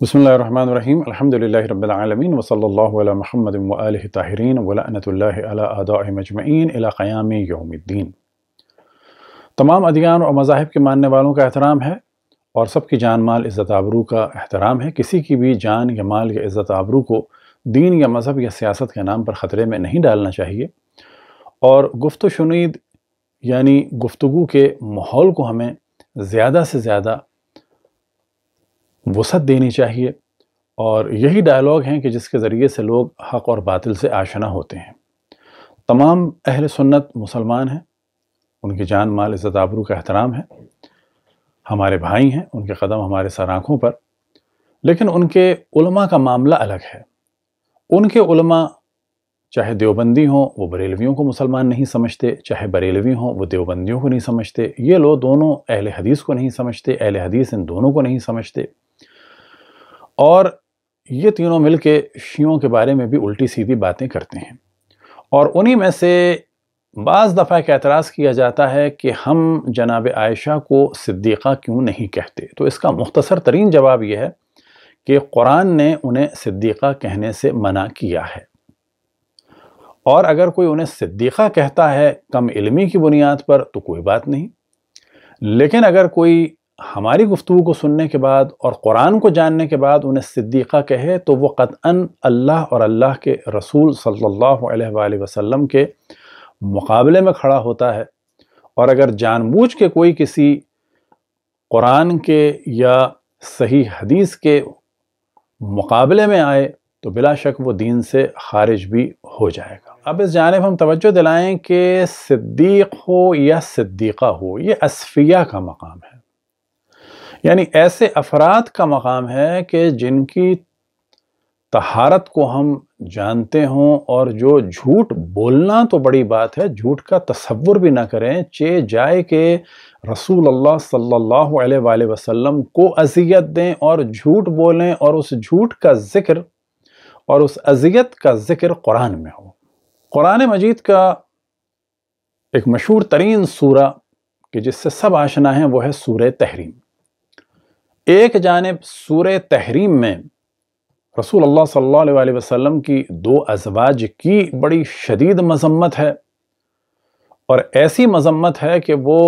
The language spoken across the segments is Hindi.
बसमीम अलहमदिल्ला रबालमीन वसल्ला महमद व ताहरीन वलनतमजमैन क़याम यौमुद्दीन तमाम अदियान और मज़ाहब के मानने वालों का एहतराम है और सबकी जान माल इज़्ज़त आबरू का एहतराम है। किसी की भी जान या माल या इज़्ज़त आबरू को दीन या मज़हब या सियासत के नाम पर ख़तरे में नहीं डालना चाहिए और गुफ्त शुनीद यानी गुफ्तु के माहौल को हमें ज़्यादा से ज़्यादा वसत देनी चाहिए। और यही डायलॉग हैं कि जिसके ज़रिए से लोग हक़ और बातिल से आशना होते हैं। तमाम अहल सुन्नत मुसलमान हैं। उनकी जान, माल, इज़्ज़त, आबरू का एहतराम है। हमारे भाई हैं। उनके कदम हमारे सर आँखों पर। लेकिन उनके उलमा का मामला अलग है। उनके उलमा चाहे देवबंदी हों, वो बरेलवियों को मुसलमान नहीं समझते। चाहे बरेलवी हों, वो देवबंदियों को नहीं समझते। ये लोग दोनों अहल हदीस को नहीं समझते। अहल हदीस इन दोनों को नहीं समझते। और ये तीनों मिल के शियों के बारे में भी उल्टी सीधी बातें करते हैं। और उन्हीं में से बाज़ दफ़ा का एतराज़ किया जाता है कि हम जनाब आयशा को सिद्दीक़ा क्यों नहीं कहते? तो इसका मुख्तसर तरीन जवाब यह है कि कुरान ने उन्हें सिद्दीक़ा कहने से मना किया है। और अगर कोई उन्हें सिद्दीक़ा कहता है कम इल्मी की बुनियाद पर तो कोई बात नहीं। लेकिन अगर कोई हमारी गुफ्तु को सुनने के बाद और कुरान को जानने के बाद उन्हें सिद्दीक़ा कहे तो वो कतअन अल्लाह और अल्लाह के रसूल सल्लल्लाहु अलैहि वसल्लम के मुकाबले में खड़ा होता है। और अगर जानबूझ के कोई किसी कुरान के या सही हदीस के मुकाबले में आए तो बिला शक वो दीन से खारिज भी हो जाएगा। अब इस जानब हम तवज्जो दिलाएँ कि सिद्दीक हो या सिद्दीक़ा हो, ये असफ़िया का मकाम है। यानी ऐसे अफराद का मकाम है कि जिनकी तहारत को हम जानते हों और जो झूठ बोलना तो बड़ी बात है, झूठ का तस्वुर भी ना करें, चे जाए कि रसूल अल्लाह सल्लल्लाहु अलैहि वसल्लम को अजियत दें और झूठ बोलें और उस झूठ का ज़िक्र और उस अजियत का ज़िक्र कुरान में हो। कुरान मजीद का एक मशहूर तरीन सूरा कि जिससे सब आशना है, वो है सूर तहरीम। एक जानब सूर तहरीम में रसूल अल्लाह सल्लल्लाहु अलैहि वसल्लम की दो अजवाज की बड़ी शदीद मजम्मत है और ऐसी मजम्मत है कि वो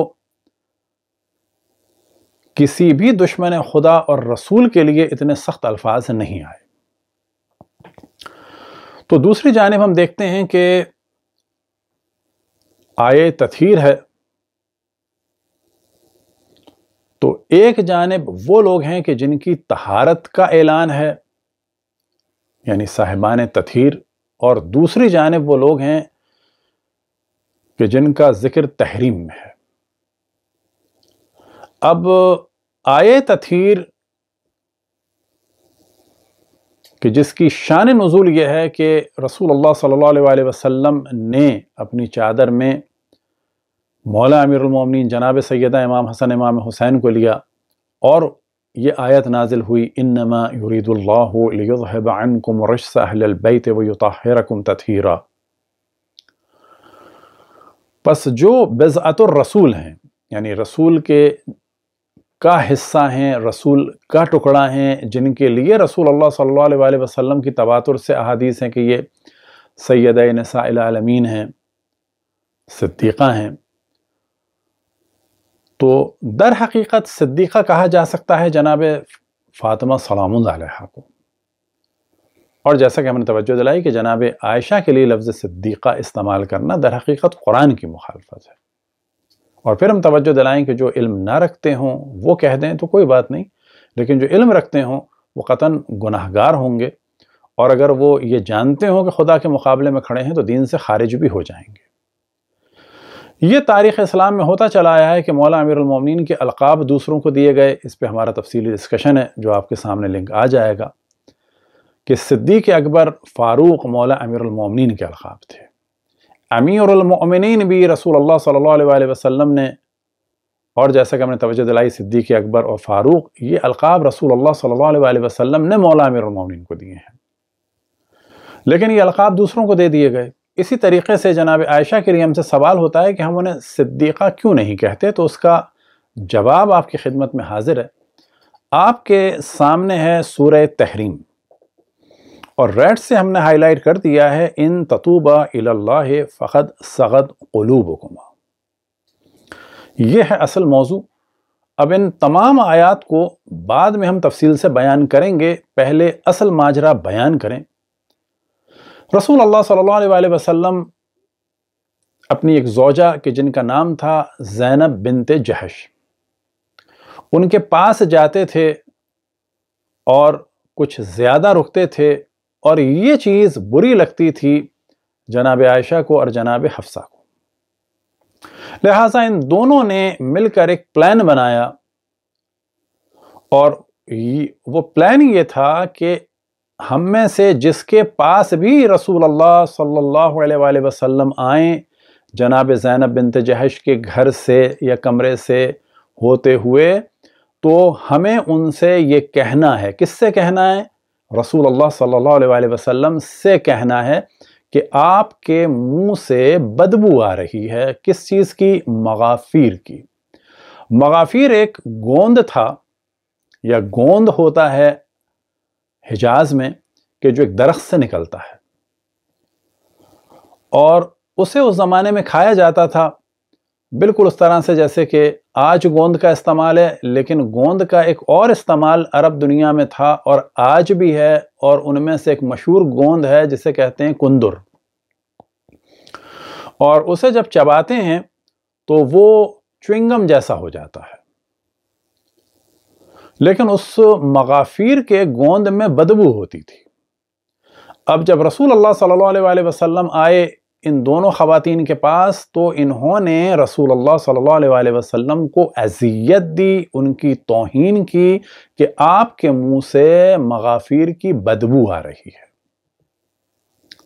किसी भी दुश्मन खुदा और रसूल के लिए इतने सख्त अल्फाज नहीं आए। तो दूसरी जानब हम देखते हैं कि आए तथीर है तो एक जानब वो लोग हैं कि जिनकी तहारत का ऐलान है, यानी साहिबान तथीर, और दूसरी जानब वो लोग हैं कि जिनका ज़िक्र तहरीम में है। अब आए तथीर कि जिसकी शान नज़ुल यह है कि रसूल अल्लाह सल्लल्लाहु अलैहि वसल्लम ने अपनी चादर में मौला अमीरमिन जनाब सैदा इमाम हसन इमाम हुसैन को लिया, और ये आयत नाजिल हुई, इन्नमा युरीदुल्लाकुम रशबैत वताहरकुम तथीरा। बस जो बेज़त रसूल हैं, यानी रसूल के का हिस्सा हैं, रसूल का टुकड़ा हैं, जिनके लिए रसूल अल्लाह सल्लल्लाहु अलैहि वसल्लम की तबातुर से अहादीस हैं कि ये सैद नसामीन हैं, सिद्दीक़ा हैं तो दर हकीकत सिद्दीक़ा कहा जा सकता है, जनाब फ़ातिमा सलाम को। और जैसा कि हमने तवज्जो दिलाई कि जनाब आयशा के लिए लफ्ज़ सिद्दीक़ा इस्तेमाल करना दर हकीकत कुरान की मुखालफत है। और फिर हम तवज्जो दिलाएँ कि जो इल्म ना रखते हों, वो कह दें तो कोई बात नहीं, लेकिन जो इल्म रखते हों, वो कतन गुनाहगार होंगे। और अगर वो ये जानते हों कि खुदा के मुकाबले में खड़े हैं तो दीन से खारिज भी हो जाएँगे। ये तारीख़ इस्लाम में होता चला आया है कि मौला अमीरमिन के अलकाब दूसरों को दिए गए। इस पर हमारा तफसीली डिस्कशन है, जो आपके सामने लिंक आ जाएगा कि सिद्दीक अकबर फ़ारूक मौला अमीरमिन के अलकाब थे। अमीरमिन भी रसूल अलैहि वसल्लम ने, और जैसा कि हमने तवज्जो दिलाई, सिद्दीक अकबर और फ़ारूक, ये अलकाब रसूल अल्लाह अलैहि वसल्लम ने मौला अमीरमिन को दिए हैं। लेकिन ये अलकाब दूसरों को दे दिए गए। इसी तरीके से जनाब आयशा के लिए हमसे सवाल होता है कि हम उन्हें सिद्दीक़ा क्यों नहीं कहते? तो उसका जवाब आपकी खिदमत में हाजिर है। आपके सामने है सूर तहरीम। और रेड से हमने हाईलाइट कर दिया है, इन ततूबा इल्लाह फ़खद सगद क़लूबकुमा। यह है असल मौजू। अब इन तमाम आयात को बाद में हम तफसील से बयान करेंगे। पहले असल माजरा बयान करें। रसूल अल्लाह सल्लल्लाहु अलैहि वसल्लम अपनी एक जोजा के जिनका नाम था जैनब बिनते जहश। उनके पास जाते थे और कुछ ज़्यादा रुकते थे और ये चीज़ बुरी लगती थी जनाब आयशा को और जनाब हफ्सा को। लिहाजा इन दोनों ने मिलकर एक प्लान बनाया और वो प्लान ये था कि हम में से जिसके पास भी रसूल अल्लाह सल्लल्लाहु अलैहि वसल्लम आए, जनाब ज़ैनब बिनत जहश के घर से या कमरे से होते हुए तो हमें उनसे ये कहना है। किससे कहना है? रसूल अल्लाह सल्लल्लाहु अलैहि वसल्लम से कहना है कि आपके मुँह से बदबू आ रही है। किस चीज़ की? मगाफिर की। मगाफिर एक गोंद था, या गोंद होता है हिजाज में कि जो एक दरख्त से निकलता है। और उसे उस ज़माने में खाया जाता था, बिल्कुल उस तरह से जैसे कि आज गोंद का इस्तेमाल है, लेकिन गोंद का एक और इस्तेमाल अरब दुनिया में था और आज भी है और उनमें से एक मशहूर गोंद है जिसे कहते हैं कुंदुर। और उसे जब चबाते हैं तो वो च्विंगम जैसा हो जाता है। लेकिन उस मगाफिर के गोंद में बदबू होती थी। अब जब रसूल अल्लाह सल्लल्लाहु अलैहि वसल्लम आए इन दोनों ख़वातीन के पास तो इन्होंने रसूल अल्लाह सल्लल्लाहु अलैहि वसल्लम को अजियत दी, उनकी तोहन की कि आपके मुँह से मगाफिर की बदबू आ रही है।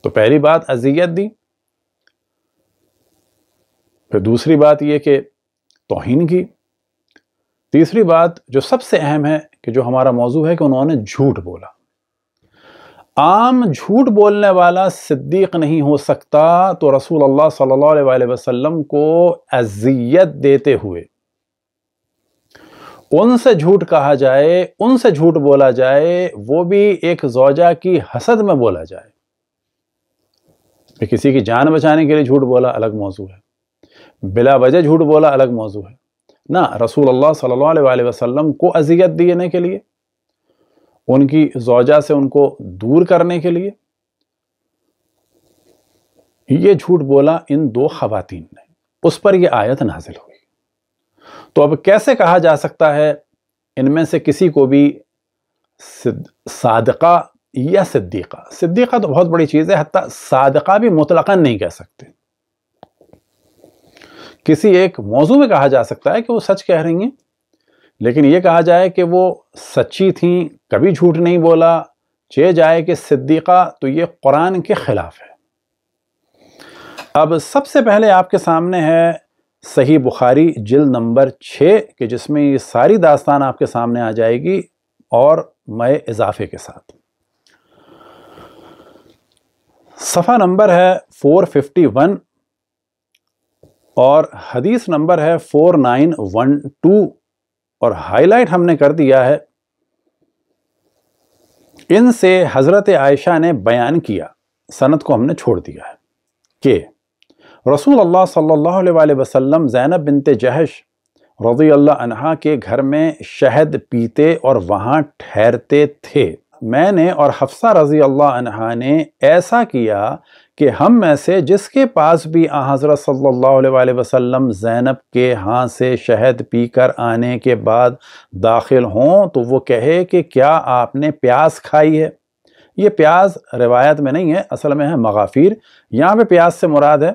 तो पहली बात अजियत दी। फिर दूसरी बात यह कि तोहन की। तीसरी बात जो सबसे अहम है कि जो हमारा मौजू है कि उन्होंने झूठ बोला। आम झूठ बोलने वाला सिद्दीक नहीं हो सकता तो रसूल अल्लाह सल्लल्लाहु अलैहि वसल्लम को अजियत देते हुए। उनसे झूठ कहा जाए, उनसे झूठ बोला जाए, वो भी एक जोजा की हसद में बोला जाए। किसी की जान बचाने के लिए झूठ बोला अलग मौजू है। बिला वजह झूठ बोला अलग मौजू है। ना रसूल अल्लाह सल्लल्लाहु अलैहि वसल्लम को अजियत देने के लिए, उनकी जोजा से उनको दूर करने के लिए। ये झूठ बोला इन दो खातन ने। उस पर यह आयत नाजिल हुई। तो अब कैसे कहा जा सकता है, इनमें से किसी को भी सादका या सिद्दीक़ा? सिद्दीक़ा तो बहुत बड़ी चीज़ है हती सादका भी मुतलकन नहीं कह सकते। किसी एक मौजू में कहा जा सकता है कि वो सच कह रही हैं। लेकिन ये कहा जाए कि वो सच्ची थी, कभी झूठ नहीं बोला। चे जाए कि सिद्दीक़ा तो ये कुरान के ख़िलाफ़ है। अब सबसे पहले आपके सामने है सही बुखारी जिल नंबर छः, कि जिसमें ये सारी दास्तान आपके सामने आ जाएगी और मय इजाफे के साथ। सफ़ा नंबर है 451 और हदीस नंबर है 4912 और हाईलाइट हमने कर दिया है। इनसे हज़रत आयशा ने बयान किया सनत को हमने छोड़ दिया है कि रसूल अल्लाह सल्लल्लाहु अलैहि वसल्लम जैनब बिनते जहश रज़ी अल्लाह अनहा के घर में शहद पीते और वहाँ ठहरते थे। मैंने और हफ्सा रज़ी अल्लाह अनहा ने ऐसा किया कि हम में से जिसके पास भी हज़रत सल्लल्लाहु अलैहि वसल्लम ज़ैनब के यहाँ से शहद पीकर आने के बाद दाखिल हों तो वो कहे कि क्या आपने प्यास खाई है? ये प्याज रिवायत में नहीं है, असल में है मगाफिर। यहाँ पे प्याज से मुराद है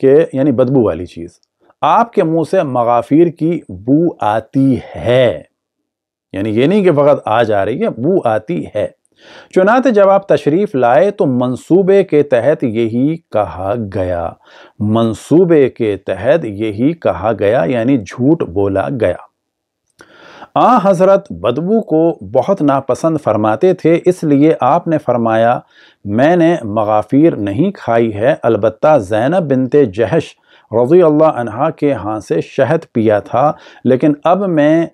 कि, यानी बदबू वाली चीज़। आपके मुँह से मगाफिर की बू आती है। यानी ये नहीं कि फ़कत आ जा रही है, बू आती है। चुनाते जब आप तशरीफ़ लाए तो मंसूबे के तहत यही कहा गया। मंसूबे के तहत यही कहा गया, यानी झूठ बोला गया। आ हज़रत बदबू को बहुत नापसंद फरमाते थे, इसलिए आपने फरमाया, मैंने मगाफिर नहीं खाई है अलबत् जैनब बिनते जहश रज़ी अल्लाह अनहा के यहाँ से शहद पिया था, लेकिन अब मैं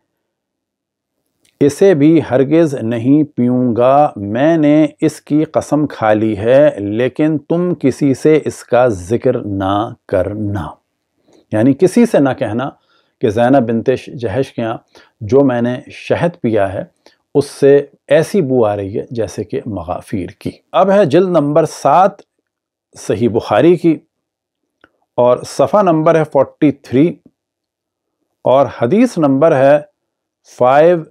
इसे भी हरगिज़ नहीं पीऊँगा। मैंने इसकी कसम खा ली है, लेकिन तुम किसी से इसका ज़िक्र ना करना। यानी किसी से ना कहना कि जैनब बिनते जहश के यहाँ जो मैंने शहद पिया है, उससे ऐसी बू आ रही है जैसे कि मगाफिर की। अब है जिल्द नंबर सात, सही बुखारी की, और सफ़ा नंबर है फोर्टी थ्री, और हदीस नंबर है फाइव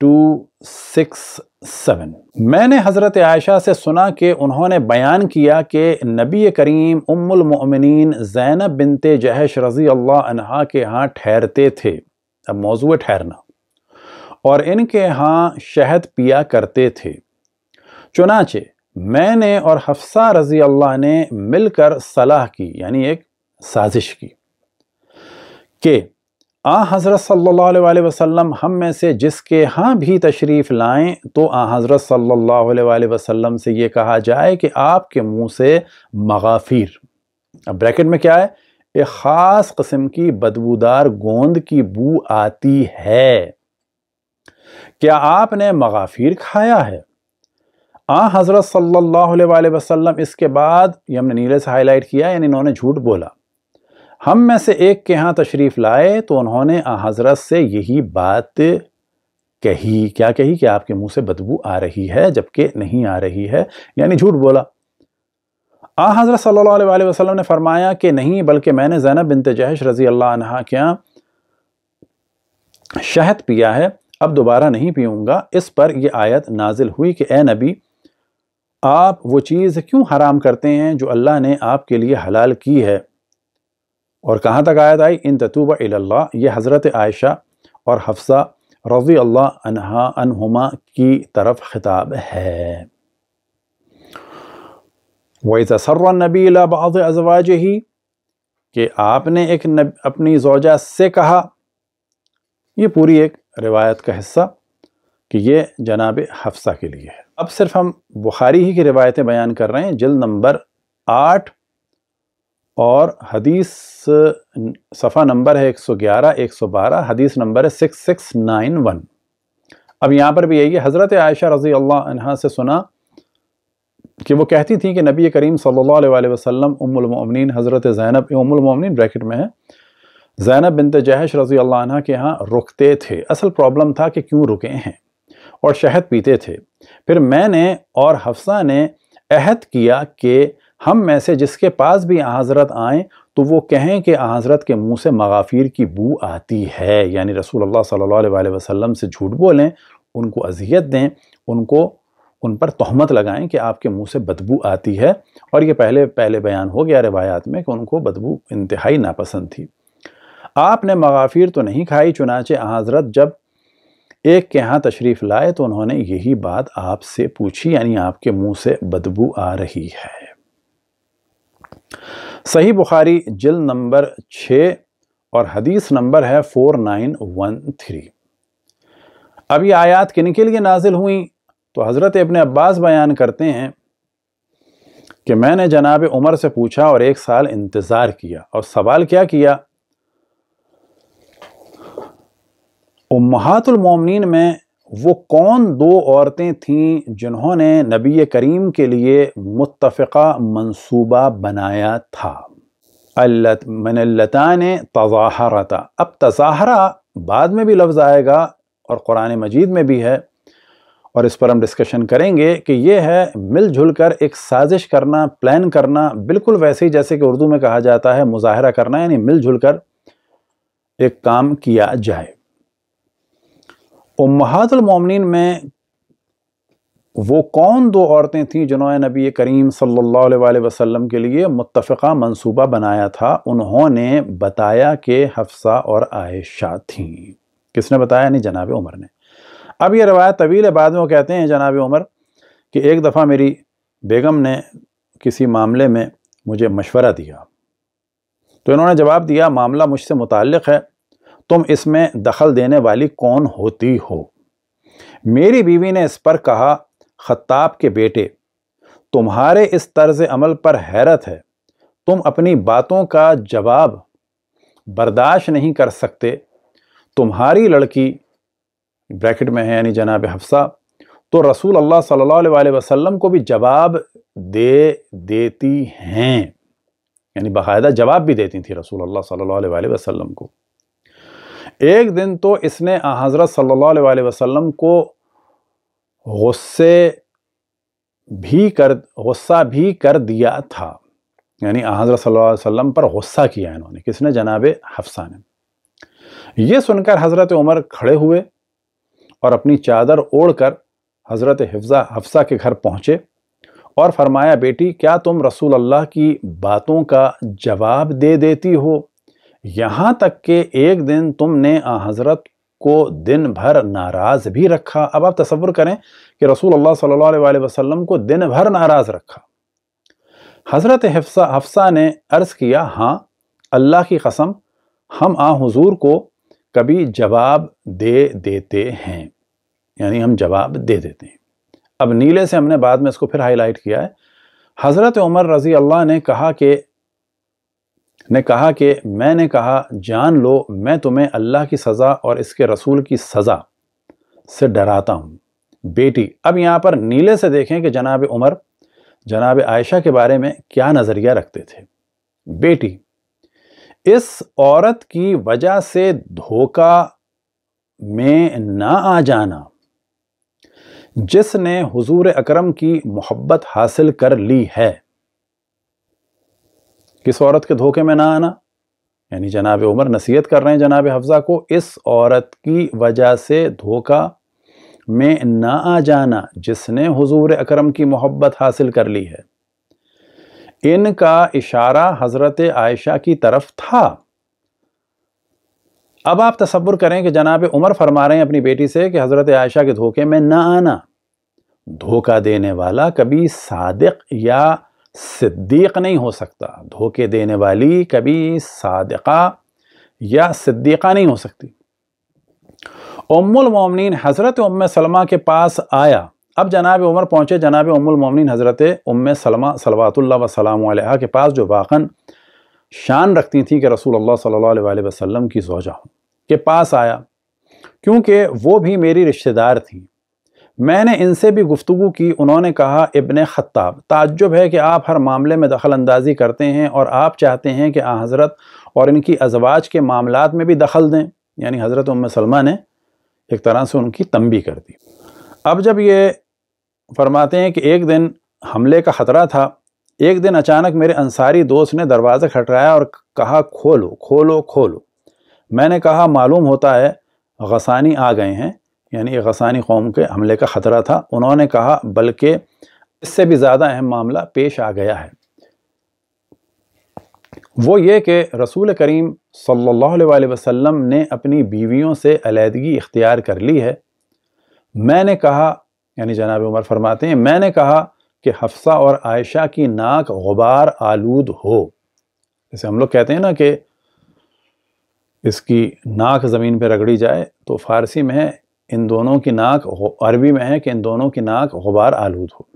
टू सिक्स सेवन मैंने हज़रत आयशा से सुना कि उन्होंने बयान किया कि नबी करीम उम्मुलमोमिनीन जैनब बिनते जहश रज़ी अल्लाह के यहाँ ठहरते थे। अब मौजू ठहरना। और इनके यहाँ शहद पिया करते थे। चुनाचे मैंने और हफ्सा रज़ी अल्लाह ने मिलकर सलाह की, यानी एक साजिश की, कि आ हज़रत सल्लल्लाहु अलैहि वसल्लम हम में से जिसके यहाँ भी तशरीफ़ लाएँ तो आ हज़रत सल्लल्लाहु अलैहि वसल्लम से ये कहा जाए कि आपके मुँह से मगाफिर। अब ब्रैकेट में क्या है? एक ख़ास कस्म की बदबूदार गोंद की बू आती है। क्या आपने मगाफिर खाया है? आ हज़रत अलैहि वसल्लम इसके बाद, ये हमने नीले से हाईलाइट किया, यानी इन्होंने झूठ बोला। हम में से एक के यहाँ तशरीफ़ लाए तो उन्होंने हज़रत से यही बात कही। क्या कही कि आपके मुँह से बदबू आ रही है, जबकि नहीं आ रही है? यानी झूठ बोला। आ हज़रत सल्लल्लाहु अलैहि वसल्लम ने फरमाया कि नहीं, बल्कि मैंने जैनब बिनत जहश रज़ी अल्लाह के यहाँ शहद पिया है। अब दोबारा नहीं पीऊँगा। इस पर यह आयत नाजिल हुई कि ए नबी, आप वो चीज़ क्यों हराम करते हैं जो अल्लाह ने आपके लिए हलाल की है? और कहाँ तक आयत आई? इन ततूबा अल्लाह ये हज़रत आयशा और हफ्सा रज़ी अल्लाह अनहा अनहुमा की तरफ़ खिताब है। वैसर नबी अजवाज ही कि आपने एक नब, अपनी जोजा से कहा। ये पूरी एक रिवायत का हिस्सा कि ये जनाब हफ्सा के लिए है। अब सिर्फ़ हम बुखारी ही की रिवायतें बयान कर रहे हैं जल्द नंबर आठ और हदीस सफ़ा नंबर है 111 112 हदीस नंबर है 6691 अब यहाँ पर भी यही है, हज़रत आयशा रज़ी अल्लाह से सुना कि वो कहती थी कि नबी करीम सल्लल्लाहु अलैहि वसल्लम उम्मुल हज़रत ज़ैनब उम्मुल ब्रैकेट में है, ज़ैनब बिनत जहश रज़ी अल्लाह के यहाँ रुकते थे। असल प्रॉब्लम था कि क्यों रुके हैं और शहद पीते थे। फिर मैंने और हफ्सा ने अहद किया कि हम में से जिसके पास भी हज़रत आएँ तो वो कहें कि हज़रत के मुँह से मगाफिर की बू आती है। यानी रसूल अल्लाह सल्लल्लाहु अलैहि वसल्लम से झूठ बोलें, उनको अजियत दें, उनको, उन पर तहमत लगाएँ कि आपके मुँह से बदबू आती है। और ये पहले पहले बयान हो गया रिवायात में कि उनको बदबू इंतहाई नापसंद थी। आपने मगाफिर तो नहीं खाई, चुनाचे हज़रत जब एक के यहाँ तशरीफ़ लाए तो उन्होंने यही बात आपसे पूछी, यानी आपके मुँह से बदबू आ रही है। सही बुखारी जिल नंबर छः और हदीस नंबर है फोर नाइन वन थ्री। अब ये आयात किन के लिए नाजिल हुई? तो हज़रत अपने अब्बास बयान करते हैं कि मैंने जनाब उमर से पूछा और एक साल इंतज़ार किया। और सवाल क्या किया? उम्मातुलमोमिन में वो कौन दो औरतें थीं जिन्होंने नबी करीम के लिए मुतफ़ा मंसूबा बनाया था? अल्लत मनलता ने तज़ाहरता। अब तज़ाहरा बाद में भी लफ्ज़ आएगा और क़ुरान मजीद में भी है। और इस पर हम डिस्कशन करेंगे कि ये है मिलजुल कर एक साजिश करना प्लान करना, बिल्कुल वैसे ही जैसे कि उर्दू में कहा जाता है, मुजाहरा करना, यानी मिलजुल कर एक काम किया जाए। उम्मातुलमोमिन में वो कौन दो औरतें थीं जिन्होंने नबी करीम सल्लल्लाहु अलैहि वसल्लम के लिए मुतफ़ा मंसूबा बनाया था? उन्होंने बताया कि हफ्सा और आयशा थीं। किसने बताया? नहीं, जनाब उमर ने। अब ये रवायत तवील बाद में वो कहते हैं, जनाब उमर, कि एक दफ़ा मेरी बेगम ने किसी मामले में मुझे मशवरा दिया। तो इन्होंने जवाब दिया, मामला मुझसे मुतल है। तुम इसमें दखल देने वाली कौन होती हो? मेरी बीवी ने इस पर कहा, ख़त्ताब के बेटे, तुम्हारे इस तर्ज अमल पर हैरत है। तुम अपनी बातों का जवाब बर्दाश्त नहीं कर सकते। तुम्हारी लड़की, ब्रैकेट में है यानी जनाब हफ्सा तो रसूल अल्लाह सल्लल्लाहु अलैहि वसल्लम को भी जवाब दे देती हैं। यानी बाकायदा जवाब भी देती थी रसूल अल्लाह सल्लल्लाहु अलैहि वसल्लम को। एक दिन तो इसने हज़रत सल्लल्लाहु अलैहि वसल्लम को गुस्से भी कर, गुस्सा भी कर दिया था। यानी हज़रत सल्लल्लाहु अलैहि वसल्लम पर गुस्सा किया इन्होंने। किसने? जनाब हफ्सा ने। यह सुनकर हज़रत उमर खड़े हुए और अपनी चादर ओढ़कर हज़रत हिफ्ज़ा, हफ्सा के घर पहुँचे और फरमाया, बेटी, क्या तुम रसूल अल्लाह की बातों का जवाब दे देती हो? यहाँ तक कि एक दिन तुमने हज़रत को दिन भर नाराज़ भी रखा। अब आप तस्वुर करें कि रसूल अल्लाह सल्लल्लाहु अलैहि वसल्लम को दिन भर नाराज़ रखा। हज़रत हफ्सा हफ्सा ने अर्ज़ किया हाँ अल्लाह की कसम, हम आ हुजूर को कभी जवाब दे देते हैं। यानी हम जवाब दे देते हैं। अब नीले से हमने बाद में इसको फिर हाईलाइट किया है। हज़रत उमर रज़ी अल्लाह ने कहा कि ने कहा कि मैंने कहा, जान लो, मैं तुम्हें अल्लाह की सज़ा और इसके रसूल की सज़ा से डराता हूँ। बेटी, अब यहाँ पर नीले से देखें कि जनाब उमर, जनाब आयशा के बारे में क्या नज़रिया रखते थे। बेटी, इस औरत की वजह से धोखा में ना आ जाना, जिसने हुजूर अकरम की मोहब्बत हासिल कर ली है। किस औरत के धोखे में ना आना? यानी जनाब उमर नसीहत कर रहे हैं जनाब हफ्जा को, इस औरत की वजह से धोखा में ना आ जाना जिसने हुजूर अकरम की मोहब्बत हासिल कर ली है। इनका इशारा हज़रत आयशा की तरफ़ था। अब आप तस्वुर करें कि जनाब उमर फरमा रहे हैं अपनी बेटी से कि हज़रत आयशा के धोखे में ना आना। धोखा देने वाला कभी सादिक या सिद्दीक नहीं हो सकता। धोखे देने वाली कभी सादिका या सिद्दीक़ा नहीं हो सकती। उम्मुल हज़रत उम्म सलमा के पास आया। अब जनाब उमर पहुँचे। जनाब उम्मुल हज़रत उम्म सलमा सलवातुल्ला वसलाम के पास जो वाक़न शान रखती थी कि रसूल अल्लाह सल्लल्लाहु अलैहि वसल्लम की जोजा के पास आया। क्योंकि वो भी मेरी रिश्तेदार थी। मैंने इनसे भी गुफ्तु की, उन्होंने कहा, इबन ख़त्ताब, ताज्जुब है कि आप हर मामले में दखल अंदाजी करते हैं और आप चाहते हैं कि हज़रत और इनकी अजवाज के मामला में भी दखल दें। यानी हज़रत उम सलमा ने एक तरह से उनकी तंबी कर दी। अब जब ये फरमाते हैं कि एक दिन हमले का ख़तरा था, एक दिन अचानक मेरे अंसारी दोस्त ने दरवाज़ा खटराया और कहा, खोलो खोलो खोलो। मैंने कहा, मालूम होता है, गसानी आ गए हैं यानी गसानी कौम के हमले का ख़तरा था। उन्होंने कहा, बल्कि इससे भी ज़्यादा अहम मामला पेश आ गया है। वो ये कि रसूल करीम सल्लल्लाहु अलैहि वसल्लम ने अपनी बीवियों से अलीहदगी इख्तियार कर ली है। मैंने कहा, यानी जनाब उमर फरमाते हैं, मैंने कहा कि हफ्सा और आयशा की नाक गुबार आलूद हो। जैसे हम लोग कहते हैं ना कि इसकी नाक ज़मीन पर रगड़ी जाए तो फ़ारसी में है इन दोनों की नाक अरबी में है कि इन दोनों की नाक गुबार आलूद हो।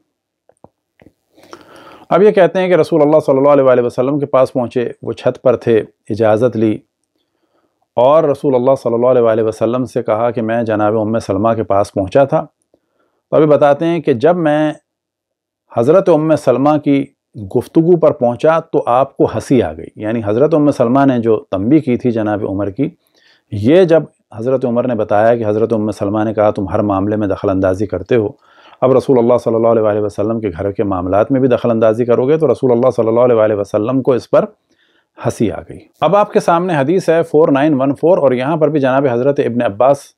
अब ये कहते हैं कि रसूल अल्लाह सल्लल्लाहु अलैहि वसल्लम के पास पहुँचे, वो छत पर थे, इजाज़त ली। और रसूल अल्लाह सल्लल्लाहु अलैहि वसल्लम से कहा कि मैं जनाब उम्म सलमा के पास पहुँचा था। तो अभी बताते हैं कि जब मैं हज़रत उम्म सलमा की गुफ्तु पर पहुँचा तो आपको हँसी आ गई। यानी हज़रत उम्म सलमा ने जो तंबी की थी जनाब उमर की, ये जब हज़रत उमर ने बताया कि हज़रत उम सलमा ने कहा, तुम हर मामले में दखल अंदाज़ी करते हो। अब रसूल अल्लाह सल्लल्लाहु अलैहि वसल्लम के घर के मामला में भी दखल अंदाज़ी करोगे तो रसूल अल्लाह सल्लल्लाहु अलैहि वसल्लम को इस पर हँसी आ गई। अब आपके सामने हदीस है फ़ोर नाइन वन फोर, और यहाँ पर भी जनाब हज़रत इबन अब्बास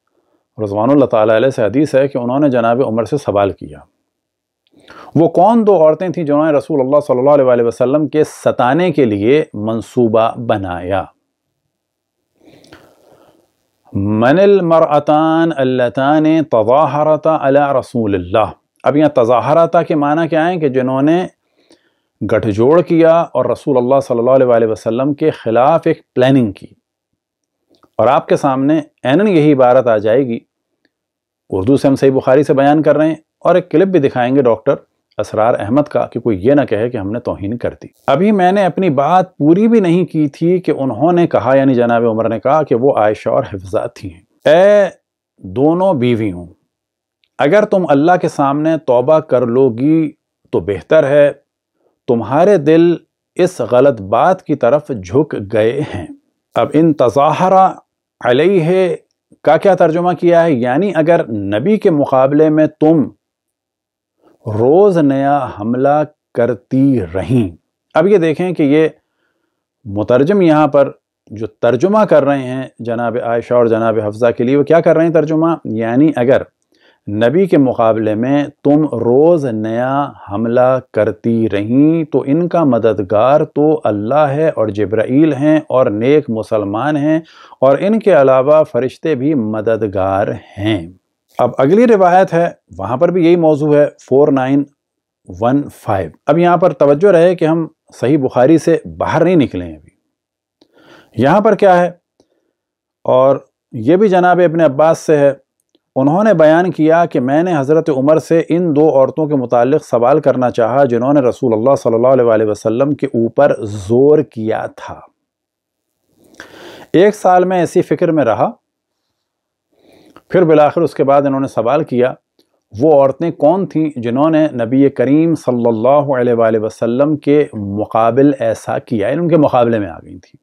रजवान से हदीस है कि उन्होंने जनाब उमर से सवाल किया। वो कौन दो औरतें थीं जिन्होंने रसूल अल्लाह सल्लल्लाहु अलैहि वसल्लम के सताने के लिए मंसूबा बनाया? मनल मरअतान अल्लतान तज़ाहरता अला रसूल अब यहाँ तज़ाहरता के माना क्या है कि जिन्होंने गठजोड़ किया और रसूल अल्लाह सल्लल्लाहु अलैहि के ख़िलाफ़ एक प्लानिंग की और आपके सामने एन यही इबारत आ जाएगी उर्दू से हम सही बुखारी से बयान कर रहे हैं और एक क्लिप भी दिखाएँगे डॉक्टर असरार अहमद का कि कोई ये ना कहे कि हमने तोहन कर दी। अभी मैंने अपनी बात पूरी भी नहीं की थी कि उन्होंने कहा, यानी जनाब उमर ने कहा कि वो आयशा और हिफ्जा थी। ए, दोनों बीवी हों। अगर तुम अल्लाह के सामने तौबा कर लोगी तो बेहतर है। तुम्हारे दिल इस गलत बात की तरफ़ झुक गए हैं। अब इन तजाहरा है का क्या तर्जुमा किया है? यानी अगर नबी के मुकाबले में तुम रोज़ नया हमला करती रहीं। अब ये देखें कि ये मुतरजम यहाँ पर जो तर्जुमा कर रहे हैं जनाब आयशा और जनाब हफ्ज़ा के लिए, वो क्या कर रहे हैं तर्जुमा? यानी अगर नबी के मुकाबले में तुम रोज़ नया हमला करती रहीं तो इनका मददगार तो अल्लाह है और जब्राइल हैं और नेक मुसलमान हैं और इनके अलावा फ़रिश्ते भी मददगार हैं। अब अगली रिवायत है, वहाँ पर भी यही मौजू है, फ़ोर नाइन वन फाइव। अब यहाँ पर तवज्जो रहे कि हम सही बुखारी से बाहर नहीं निकले अभी। यहाँ पर क्या है? और ये भी जनाब अपने अब्बास से है, उन्होंने बयान किया कि मैंने हज़रत उमर से इन दो औरतों के मुतालिक सवाल करना चाहा, जिन्होंने रसूल अल्लाह सल्लल्लाहु अलैहि वसल्लम के ऊपर ज़ोर किया था। एक साल में ऐसी फ़िक्र में रहा फिर बिलाखिर उसके बाद इन्होंने सवाल किया, वो औरतें कौन थीं जिन्होंने नबी करीम सल्लल्लाहु अलैहि वसल्लम के मुकाबल ऐसा किया? उनके मुकाबले में आ गई थी।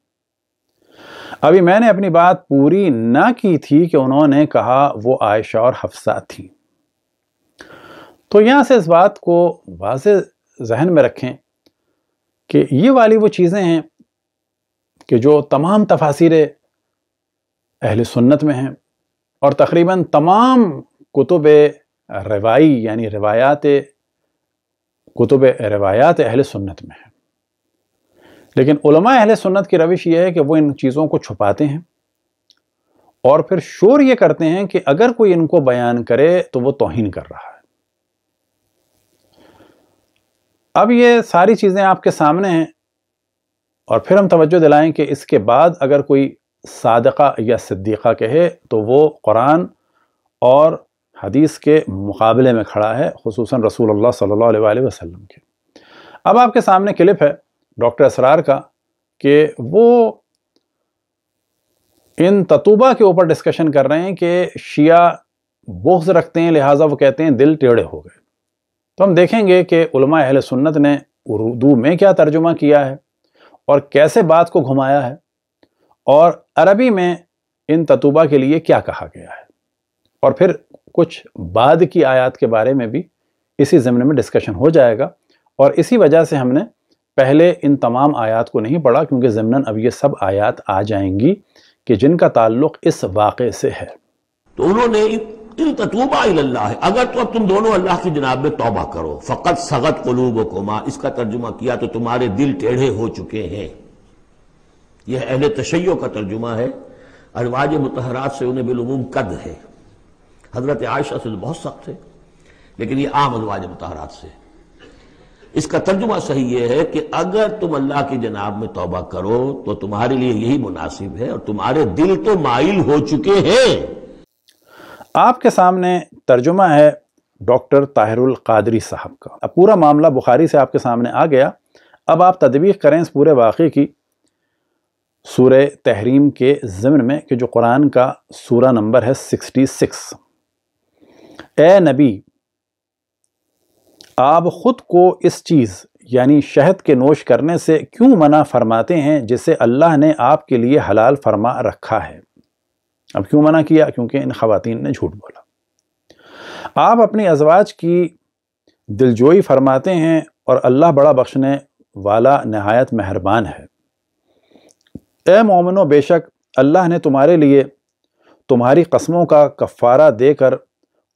अभी मैंने अपनी बात पूरी ना की थी कि उन्होंने कहा वो आयशा और हफ्सा थी। तो यहाँ से इस बात को वाज जहन में रखें कि ये वाली वो चीज़ें हैं कि जो तमाम तफासिर अहल सुन्नत में हैं और तकरीबन तमाम कुतुब रवाई, यानी रवायात, कुतुब रवायात अहल सुन्नत में है। लेकिन उलमा अहल सुन्नत की रविश यह है कि वो इन चीज़ों को छुपाते हैं और फिर शोर ये करते हैं कि अगर कोई इनको बयान करे तो वो तोहिन कर रहा है। अब ये सारी चीज़ें आपके सामने हैं और फिर हम तवज्जो दिलाएँ कि इसके बाद अगर कोई सादका या सिद्दीक़ा कहे तो वो कुरान और हदीस के मुकाबले में खड़ा है खसूस रसूल अल्लाह सल्लल्लाहु अलैहि वसल्लम के। अब आपके सामने क्लिप है डॉक्टर असरार का कि वो इन ततुबा के ऊपर डिस्कशन कर रहे हैं कि शिया बोझ रखते हैं, लिहाजा वो कहते हैं दिल टेढ़े हो गए। तो हम देखेंगे कि उलमा अहल सुन्नत ने उर्दू में क्या तर्जुमा किया है और कैसे बात को घुमाया है। और अरबी में इन ततुबा के लिए क्या कहा गया है? और फिर कुछ बाद की आयत के बारे में भी इसी ज़मन में डिस्कशन हो जाएगा। और इसी वजह से हमने पहले इन तमाम आयात को नहीं पढ़ा, क्योंकि ज़मन अब ये सब आयात आ जाएँगी कि जिनका ताल्लुक इस वाक़े से है। तो उन्होंने है। अगर तो अब तुम दोनों अल्लाह की जनाब में तौबा करो। फ़कत सगत कलूब कोमा इसका तर्जुमा किया तो तुम्हारे दिल टेढ़े हो चुके हैं। यह अहल तशैयों का तर्जुमा है। अरवाज मतहरात से उन्हें बिलूम कद है। हज़रत आयशा से तो बहुत सख्त है, लेकिन ये आम अरवाज मतहरात से। इसका तर्जुमा सही यह है कि अगर तुम अल्लाह की जनाब में तोबा करो तो तुम्हारे लिए यही मुनासिब है और तुम्हारे दिल तो माइल हो चुके हैं। आपके सामने तर्जुमा है डॉक्टर ताहिरुल कादरी साहब का। अब पूरा मामला बुखारी से आपके सामने आ गया। अब आप तदवीक करें इस पूरे वाक़े की। सूर तहरीम के ज़मन में कि जो कुरान का सूरा नंबर है 66 ए नबी, आप ख़ुद को इस चीज़, यानी शहद के नोश करने से क्यों मना फरमाते हैं जिसे अल्लाह ने आपके लिए हलाल फरमा रखा है? अब क्यों मना किया? क्योंकि इन खवातीन ने झूठ बोला। आप अपनी अजवाज की दिलजोई फरमाते हैं और अल्लाह बड़ा बख्शने वाला नहायत मेहरबान है। ए मोमिनो, बेशक अल्लाह ने तुम्हारे लिए तुम्हारी कस्मों का कफ़ारा देकर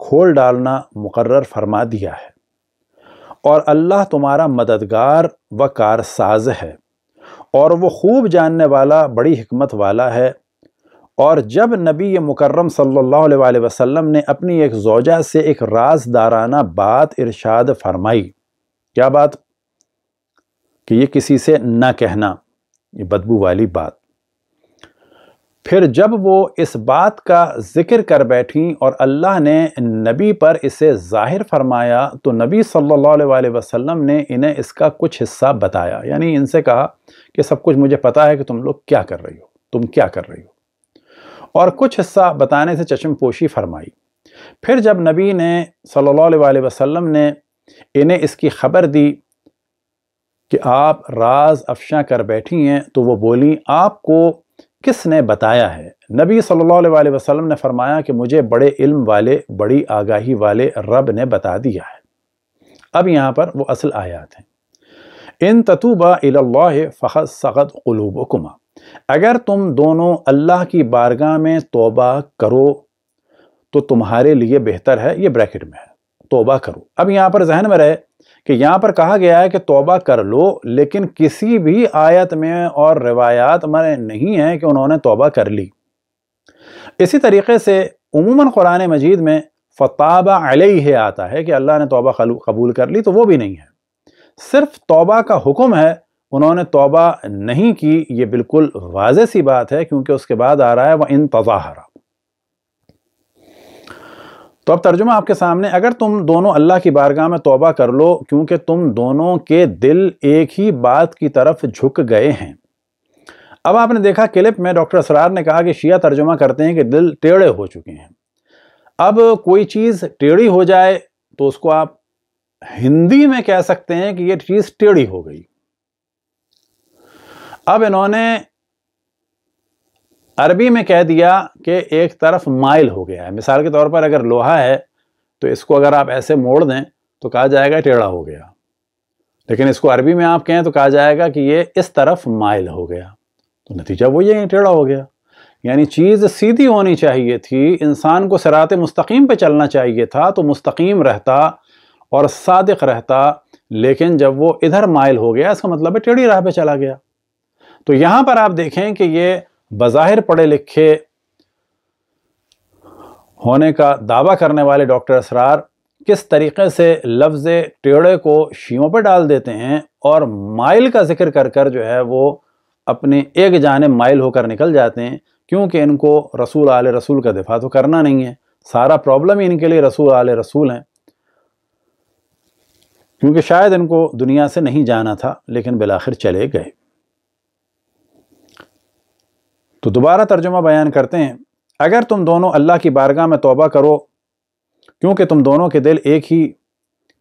खोल डालना मुकर्र फरमा दिया है। और अल्लाह तुम्हारा मददगार व कारसाज है और वो खूब जानने वाला, बड़ी हमत वाला है। और जब नबी मुकर्रम सल्लल्लाहु अलैहि वसल्लम ने अपनी एक जोजा से एक राजदाराना बात इरशाद फरमाई, क्या बात? कि ये किसी से न कहना, ये बदबू वाली बात। फिर जब वो इस बात का ज़िक्र कर बैठी और अल्लाह ने नबी पर इसे ज़ाहिर फरमाया तो नबी सल्लल्लाहु अलैहि वसल्लम ने इन्हें इसका कुछ हिस्सा बताया। यानी इनसे कहा कि सब कुछ मुझे पता है कि तुम लोग क्या कर रही हो, तुम क्या कर रही हो। और कुछ हिस्सा बताने से चश्म पोशी फरमाई। फिर जब नबी ने अलैहि वसल्लम ने इन्हें इसकी खबर दी कि आप राज अफशा कर बैठी हैं तो वो बोली, आपको किसने बताया है? नबी सल्लल्लाहु अलैहि वसल्लम ने फरमाया कि मुझे बड़े इल्म वाले, बड़ी आगाही वाले रब ने बता दिया है। अब यहाँ पर वो असल आयात हैं। इन ततुबा फ़खत सगत क़लूबकुमा। अगर तुम दोनों अल्लाह की बारगाह में तोबा करो तो तुम्हारे लिए बेहतर है, ये ब्रैकेट में है, तोबा करो। अब यहाँ पर जहन में रहे कि यहाँ पर कहा गया है कि तोबा कर लो, लेकिन किसी भी आयत में और रिवायात में नहीं है कि उन्होंने तोबा कर ली। इसी तरीके से उमूमन कुरान मजीद में फ़ताबा अलही आता है कि अल्लाह ने तोबा कबूल कर ली तो वो भी नहीं है। सिर्फ़ तोबा का हुक्म है, उन्होंने तोबा नहीं की, ये बिल्कुल वाज सी बात है, क्योंकि उसके बाद आ रहा है, वह इन तजाहरा। तो अब तर्जुमा आपके सामने, अगर तुम दोनों अल्लाह की बारगाह में तोबा कर लो, क्योंकि तुम दोनों के दिल एक ही बात की तरफ़ झुक गए हैं। अब आपने देखा, क्लिप में डॉक्टर असरार ने कहा कि शिया तर्जुमा करते हैं कि दिल टेढ़े हो चुके हैं। अब कोई चीज़ टेढ़ी हो जाए तो उसको आप हिंदी में कह सकते हैं कि ये चीज़ टेढ़ी हो गई। अब इन्होंने अरबी में कह दिया कि एक तरफ़ माइल हो गया है। मिसाल के तौर पर अगर लोहा है तो इसको अगर आप ऐसे मोड़ दें तो कहा जाएगा टेढ़ा हो गया। लेकिन इसको अरबी में आप कहें तो कहा जाएगा कि ये इस तरफ़ माइल हो गया। तो नतीजा वो ये टेढ़ा हो गया। यानी चीज़ सीधी होनी चाहिए थी, इंसान को सरात मुस्तकीम पे चलना चाहिए था तो मुस्तकीम रहता और सादिक रहता, लेकिन जब वो इधर माइल हो गया, इसका मतलब है टेढ़ी राह पे चला गया। तो यहाँ पर आप देखें कि ये बज़ाहिर पढ़े लिखे होने का दावा करने वाले डॉक्टर असरार किस तरीके से लफ्ज़ टेढ़े को शीयों पर डाल देते हैं और माइल का ज़िक्र कर कर जो है वो अपने एक जाने माइल होकर निकल जाते हैं, क्योंकि इनको रसूल आल रसूल का दिफा तो करना नहीं है। सारा प्रॉब्लम ही इनके लिए रसूल आल रसूल हैं। क्योंकि शायद इनको दुनिया से नहीं जाना था, लेकिन बिलाखिर चले गए। तो दोबारा तर्जुमा बयान करते हैं, अगर तुम दोनों अल्लाह की बारगाह में तोबा करो, क्योंकि तुम दोनों के दिल एक ही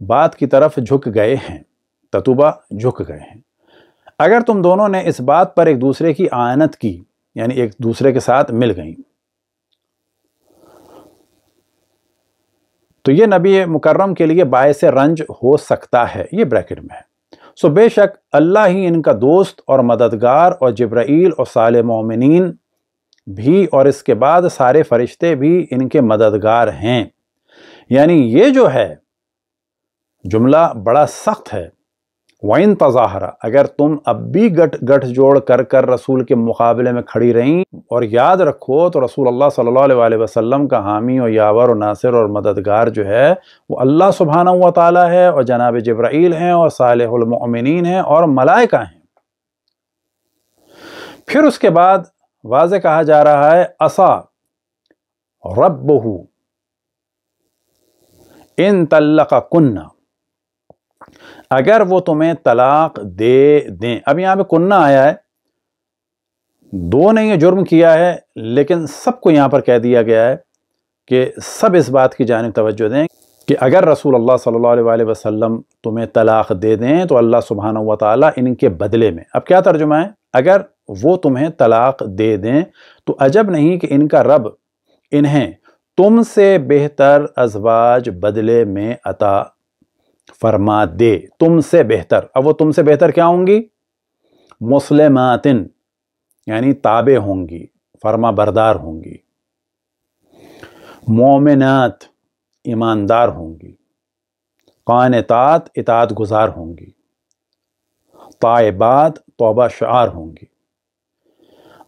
बात की तरफ़ झुक गए हैं, ततुबा झुक गए हैं। अगर तुम दोनों ने इस बात पर एक दूसरे की आयनत की, यानी एक दूसरे के साथ मिल गई। तो ये नबी मुकर्रम के लिए बायस रंज हो सकता है, ये ब्रैकेट में है। सो बेशक अल्लाह ही इनका दोस्त और मददगार और जब्राइल और साल ममिन भी और इसके बाद सारे फरिश्ते भी इनके मददगार हैं। यानी ये जो है, जुमला बड़ा सख्त है। वाइन तज़ाहरा, अगर तुम अब भी गठ गठ जोड़ कर कर रसूल के मुकाबले में खड़ी रहीं और याद रखो तो रसूल अल्लाह सल्लल्लाहु अलैहि वसल्लम का हामी और यावर और नासिर और मददगार जो है, वो अल्लाह सुबहाना हुआ ताला है और जनाब जब्राइल हैं और सालमिन हैं और मलाइका हैं। फिर उसके बाद वाज कहा जा रहा है, असा रब इन तल्लक कुन्ना। अगर वो तुम्हें तलाक दे दें। अब यहाँ पे कुन्ना आया है। दो ने ये जुर्म किया है, लेकिन सबको यहाँ पर कह दिया गया है कि सब इस बात की जानब तवज्जो दें कि अगर रसूल अल्लाह सल्लल्लाहु अलैहि वसल्लम तुम्हें तलाक दे दें तो अल्लाह सुबहान व इनके बदले में। अब क्या तर्जुमा है? अगर वो तुम्हें तलाक दे दें तो अजब नहीं कि इनका रब इन्हें तुमसे बेहतर अजवाज बदले में अता फरमा दे। तुमसे बेहतर। अब वो तुमसे बेहतर क्या होंगी? मुसलमातिन, यानी ताबे होंगी, फरमा बरदार होंगी। मोमिनात, ईमानदार होंगी। कानतात, इतात गुजार होंगी। तायबात, तोबा शार होंगी।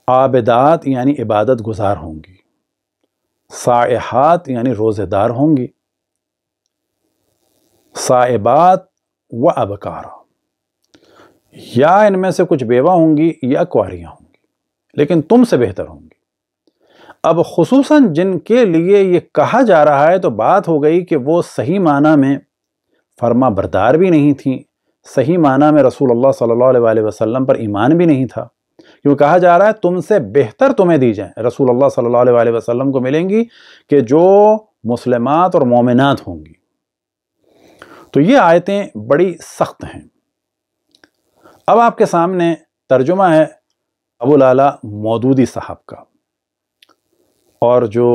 आबदात, यानी इबादत गुजार होंगी। साहात यानी रोज़ेदार होंगी। साइबात व अबकारा। या इनमें से कुछ बेवा होंगी या कुआरियाँ होंगी, लेकिन तुमसे बेहतर होंगी। अब खसूस जिनके लिए ये कहा जा रहा है तो बात हो गई कि वो सही माना में फर्मा बरदार भी नहीं थी, सही माना में रसूल अल्लाह अलैहि वसल्लम पर ईमान भी नहीं था। क्यों कहा जा रहा है, तुमसे बेहतर तुम्हें दी जाए। रसूल अल्लाह सल्लल्लाहु अलैहि को मिलेंगी कि जो मुस्लिमात और मोमिनात होंगी। तो ये आयतें बड़ी सख्त हैं। अब आपके सामने तर्जुमा है अबुल आला मौदूदी साहब का। और जो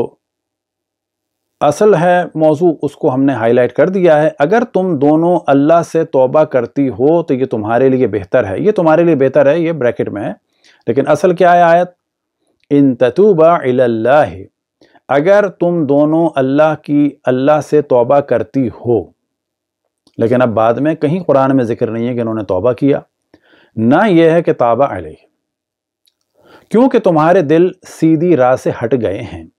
असल है मौजू उसको हमने हाईलाइट कर दिया है। अगर तुम दोनों अल्लाह से तौबा करती हो तो ये तुम्हारे लिए बेहतर है। ये तुम्हारे लिए बेहतर है, ये ब्रैकेट में है। लेकिन असल क्या है आयत? इन ततूबा अगर तुम दोनों अल्लाह की, अल्लाह से तौबा करती हो लेकिन अब बाद में कहीं कुरान में ज़िक्र नहीं है कि उन्होंने तौबा किया, ना यह है कि ताबा अलह। क्योंकि तुम्हारे दिल सीधी राह से हट गए हैं।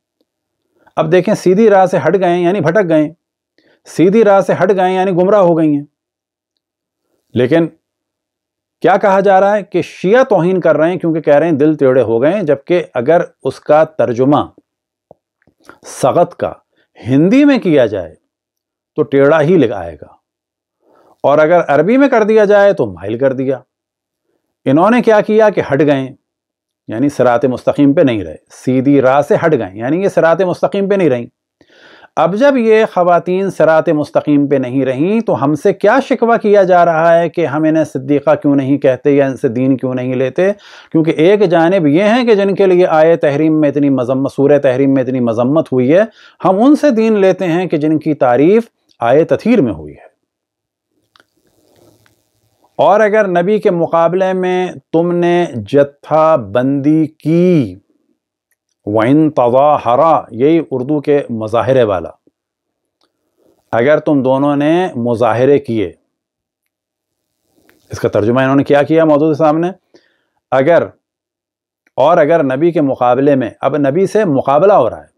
अब देखें, सीधी राह से हट गए यानी भटक गए। सीधी राह से हट गए यानी गुमराह हो गई हैं। लेकिन क्या कहा जा रहा है कि शिया तोहिन कर रहे हैं क्योंकि कह रहे हैं दिल टेढ़े हो गए जबकि अगर उसका तर्जुमा सगत का हिंदी में किया जाए तो टेढ़ा ही लगाएगा और अगर अरबी में कर दिया जाए तो माइल कर दिया। इन्होंने क्या किया कि हट गए, यानी सरात मुस्तकीम पे नहीं रहे, सीधी राह से हट गए, यानी ये सरात मुस्तकीम पे नहीं रहीं। अब जब ये खातन सरात मुस्तकीम पे नहीं रहीं तो हमसे क्या शिकवा किया जा रहा है कि हम इन्हें सिद्दीक़ा क्यों नहीं कहते या इनसे दीन क्यों नहीं लेते? क्योंकि एक जानब ये हैं कि जिनके लिए आए तहरीम में इतनी मजम्मत सूर तहरीम में इतनी मजम्मत हुई है, हम उनसे दीन लेते हैं कि जिनकी तारीफ़ आए तथीर में हुई है। और अगर नबी के मुकाबले में तुमने जत्था बंदी की वन तवा हरा यही उर्दू के मुजाहरे वाला, अगर तुम दोनों ने मुजाहरे किए, इसका तर्जुमा इन्होंने क्या किया मौजूद सामने? अगर, और अगर नबी के मुकाबले में, अब नबी से मुकाबला हो रहा है,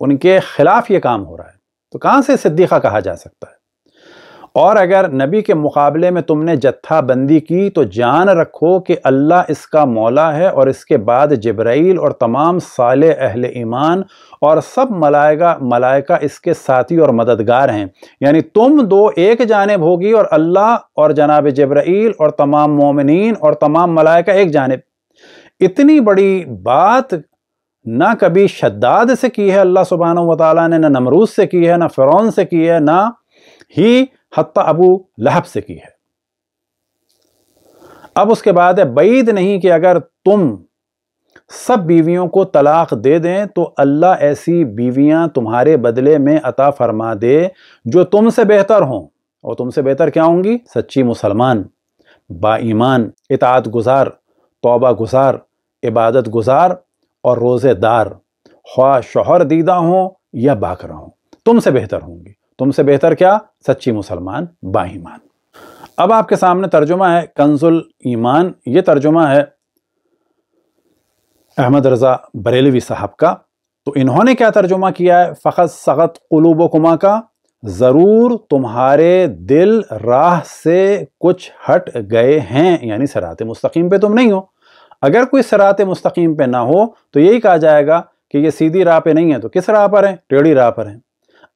उनके खिलाफ ये काम हो रहा है तो कहाँ से सिद्दीक़ा कहा जा सकता है? और अगर नबी के मुकाबले में तुमने जत्था बंदी की तो जान रखो कि अल्लाह इसका मौला है और इसके बाद जब्राइल और तमाम साल अहल ईमान और सब मलाइका मलाइका इसके साथी और मददगार हैं। यानी तुम दो एक जानब होगी और अल्लाह और जनाब जब्राइल और तमाम मोमिन और तमाम मलाइका एक जानब। इतनी बड़ी बात ना कभी शद्दाद से की है, अल्लाह सुबहान वाली ने, ना नमरूज से की है, ना फ़िरौन से की है, ना ही हत्ता अबू लहब से की है। अब उसके बाद है, बैद नहीं कि अगर तुम सब बीवियों को तलाक दे दें तो अल्लाह ऐसी बीवियाँ तुम्हारे बदले में अता फरमा दे, जो तुमसे बेहतर हों। और तुमसे बेहतर क्या होंगी? सच्ची मुसलमान, बाईमान इतात गुजार, तोबा गुजार, इबादत गुजार और रोज़ेदार ख्वा शोहर दीदा हों या बाकरा हों, तुमसे बेहतर होंगी। तुमसे बेहतर क्या? सच्ची मुसलमान, बाईमान। अब आपके सामने तर्जुमा है, कंजुल ईमान। ये तर्जुमा है अहमद रज़ा बरेलवी साहब का। तो इन्होंने क्या तर्जुमा किया है? फ़खत सगत कलूब कुमा का। ज़रूर तुम्हारे दिल राह से कुछ हट गए हैं। यानी सरात मुस्तकीम पे तुम नहीं हो। अगर कोई सरात मुस्तकीम पे ना हो तो यही कहा जाएगा कि ये सीधी राह पे नहीं है। तो किस राह पर है? टेढ़ी राह पर है।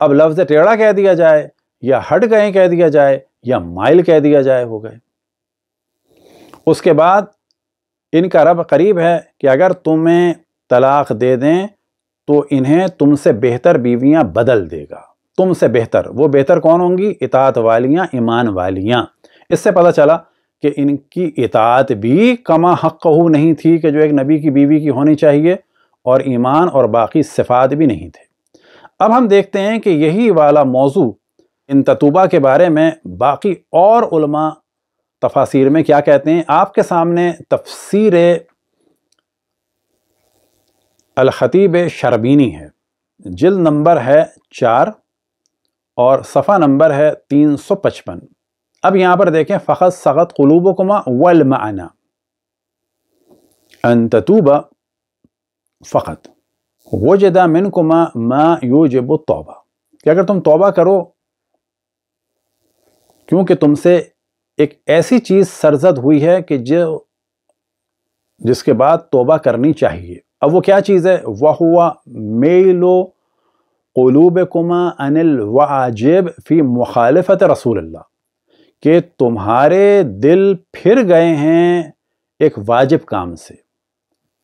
अब लफ्ज़ टेढ़ा कह दिया जाए, या हट गए कह दिया जाए, या माइल कह दिया जाए, हो गए। उसके बाद इनका रब करीब है कि अगर तुम्हें तलाक दे दें तो इन्हें तुमसे बेहतर बीवियाँ बदल देगा। तुमसे बेहतर, वो बेहतर कौन होंगी? इतात वालियाँ, ईमान वालियाँ। इससे पता चला कि इनकी इतात भी कमा हक नहीं थी कि जो एक नबी की बीवी की होनी चाहिए, और ईमान और बाकी सिफात भी नहीं थे। अब हम देखते हैं कि यही वाला मौजू इन ततुबा के बारे में बाकी और उलमा तफासिर में क्या कहते हैं। आपके सामने तफसीर अलखतीब शरबीनी है। जिल नंबर है चार और सफ़ा नंबर है तीन सौ पचपन। अब यहाँ पर देखें फ़खत सगत कलूबकुमा वलमाना। अन ततूबा फ़कत वजदा मिन कुमा मा जब तोबा। कि अगर तुम तोबा करो, क्योंकि तुमसे एक ऐसी चीज़ सरजद हुई है कि जो, जिसके बाद तोबा करनी चाहिए। अब वो क्या चीज़ है? वह हुआ मेलो कलूब कुमा अनिल वाजिब फ़ी मुखालफत रसूल के तुम्हारे दिल फिर गए हैं एक वाजिब काम से।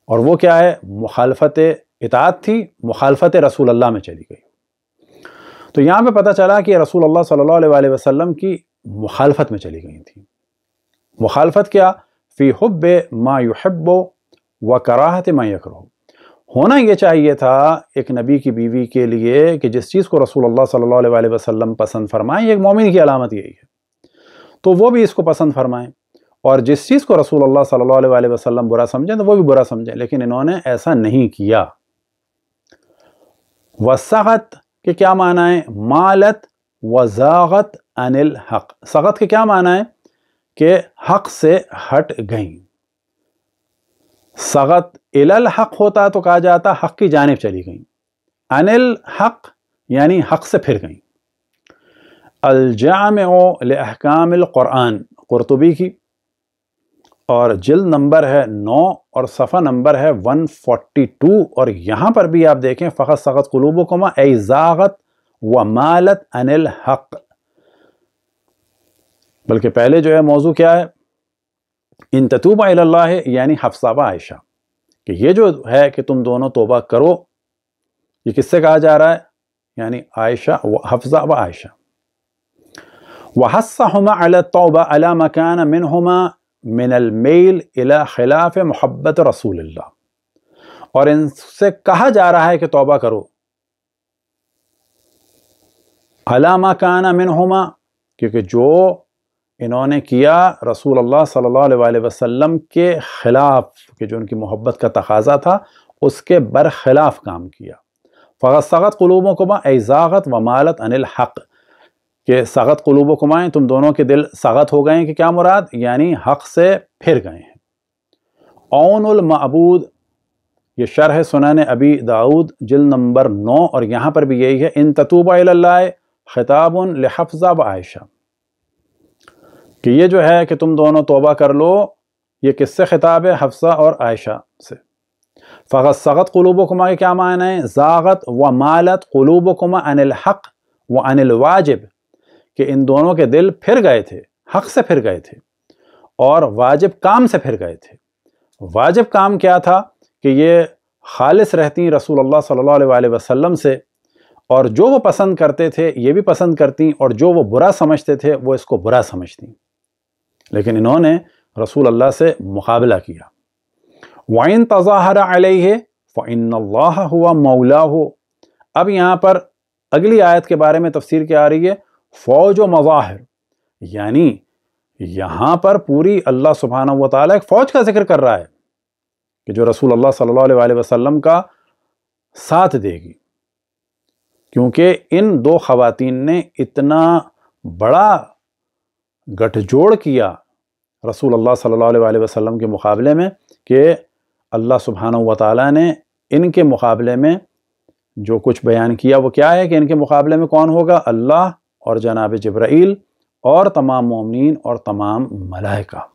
और वो क्या है? मुखालफत इतात थी, मुखालफत रसूल अल्लाह में चली गई। तो यहाँ पे पता चला कि रसूल अल्लाह सल्लल्लाहु अलैहि वसल्लम की मुखालफत में चली गई थी। मुखालफत क्या? फ़ी हब मा युहब्बो व कराहत मा यकरो होना ये चाहिए था एक नबी की बीवी के लिए कि जिस चीज़ को रसूल अल्लाह सल्लल्लाहु अलैहि वसल्लम पसंद फरमाएँ एक मोमिन की अलामत यही है। तो वो भी इसको पसंद फरमाएँ और जिस चीज़ को रसूल अल्लाह सल्लल्लाहु अलैहि वसल्लम बुरा समझें तो वो भी बुरा समझें, लेकिन इन्होंने ऐसा नहीं किया। वसागत के क्या माना है? मालत वजागत अनिल हक। सगत के क्या माना है? कि हक से हट गई। सगत इलल हक होता तो कहा जाता, हक की जानब चली गई। अनिल हक यानी हक से फिर गई। अलजाम अहकाम कुरतुबी की। और जिल नंबर है नौ और सफ़ा नंबर है वन फोर्टी टू और यहाँ पर भी आप देखें फ़कत सख़त कलूबुकुमा एजागत व मालत अनिल हक। बल्कि पहले जो है मौजू क्या है? इन ततूबा है यानी हफ्साबा आयशा। कि ये जो है कि तुम दोनों तोबा करो, ये किससे कहा जा रहा है? यानी आयशा व हफ्जा व आयशा। वहस्मा अल तोबा अला मकान मिन हुमा मिनल मेल इला खिलाफ मोहब्बत रसूल और इनसे कहा जा रहा है कि तौबा करो। अलामा काना मिन हुमा क्योंकि जो इन्होंने किया रसूल अल्लाह सल्लल्लाहु अलैहि वसल्लम के ख़िलाफ़, कि जो उनकी मोहब्बत का तकाजा था, उसके बरखिलाफ़ काम किया। फ़गत सगत कलूबों को एजागत व मालत अनिल हक़। कि सगत कलूब कुमाएँ तुम दोनों के दिल सगत हो गए हैं कि क्या मुराद? यानी हक से फिर गए हैं। ओनमबूद ये शरह सुनान अबी दाऊद, जिल नंबर नौ, और यहाँ पर भी यही है, इन ततूबा खिताब लहफ़ा व आयशा। कि ये जो है कि तुम दोनों तोबा कर लो, ये किससे खिताब है? हफ्सा और आयशा से। फ़गत सगत कलूब कुमा के क्या है? ज़ागत व मालत कलूब कुमा अनिल हक़ व अनिल वाजिब। कि इन दोनों के दिल फिर गए थे, हक से फिर गए थे और वाजिब काम से फिर गए थे। वाजिब काम क्या था कि ये खालिस रहती रसूल अल्लाह सल्लल्लाहु अलैहि वसल्लम से और जो वो पसंद करते थे, ये भी पसंद करती और जो वो बुरा समझते थे, वो इसको बुरा समझती। लेकिन इन्होंने रसूल अल्लाह से मुकाबला किया। वाइन तज़ाहर अलह फ़िन हुआ मौला हो अब यहाँ पर अगली आयत के बारे में तफसीर क्या आ रही है? फ़ौज व मज़ाहिर। यानी यहाँ पर पूरी अल्लाह सुबहाना व एक फ़ौज का ज़िक्र कर रहा है कि जो रसूल अल्लाह सल्लल्लाहु अलैहि वसल्लम का साथ देगी। क्योंकि इन दो खवातीन ने इतना बड़ा गठजोड़ किया रसूल अल्लाह सल्लल्लाहु अलैहि वसल्लम के मुकाबले में कि अल्लाह सुबहाना व ने इनके मुकाबले में जो कुछ बयान किया वो क्या है कि इनके मुकाबले में कौन होगा? अल्लाह और जनाब जब्राइल और तमाम ममिन और तमाम मलाइका।